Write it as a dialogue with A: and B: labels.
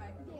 A: Bye-bye.